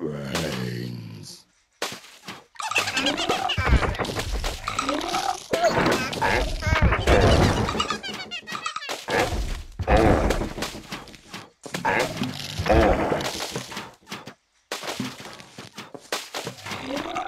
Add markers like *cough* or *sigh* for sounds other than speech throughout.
Right. *laughs* Yeah.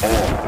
Oh.